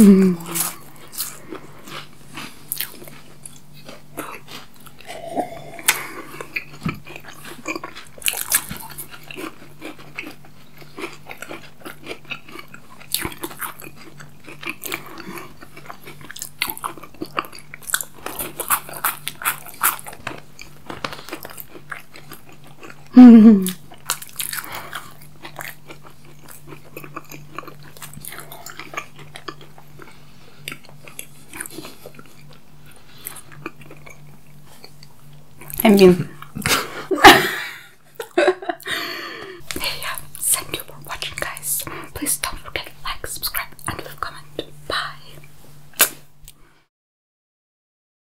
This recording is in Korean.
Mm-hmm. En fin.